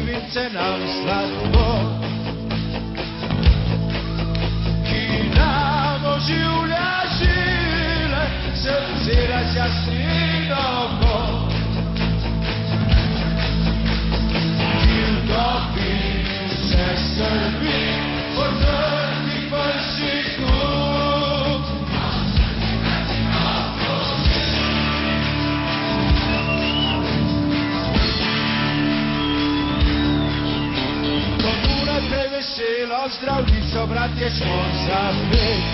David ten Amsla. ozdravit, co bratě, šlo to byt.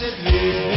Za mě